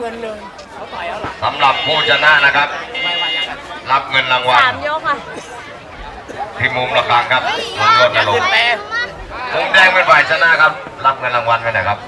เงินเลยสำหรับผู้ชนะนะครับ รับเงินรางวัลสามยกอะที่มุมระฆังครับมุมรถจะลงมุมแดงเป็นฝ่ายชนะครับ รับเงินรางวัลไปหนะครับ